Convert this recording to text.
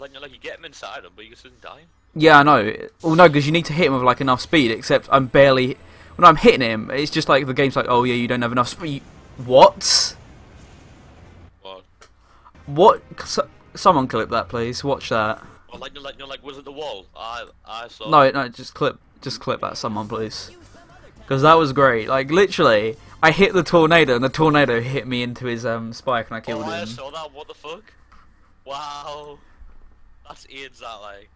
Like, you get him inside him, but you just didn't die. Yeah, I know. Well, no, because you need to hit him with like enough speed. Except I'm barely. When I'm hitting him, it's just like the game's like, oh yeah, you don't have enough speed. What? What? What? Someone clip that, please. Watch that. Or like, you're like, you're like, was it the wall? I, I saw. No, no, just clip, just clip that, someone, please. Because that was great. Like literally, I hit the tornado, and the tornado hit me into his um spike, and I killed oh, I him. saw that. What the fuck? Wow. That's AIDS, that like.